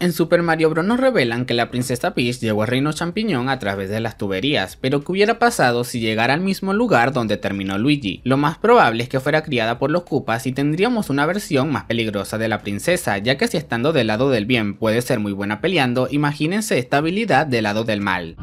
En Super Mario Bros. nos revelan que la princesa Peach llegó al reino champiñón a través de las tuberías, pero ¿qué hubiera pasado si llegara al mismo lugar donde terminó Luigi? Lo más probable es que fuera criada por los Koopas y tendríamos una versión más peligrosa de la princesa, ya que si estando del lado del bien puede ser muy buena peleando, imagínense esta habilidad del lado del mal.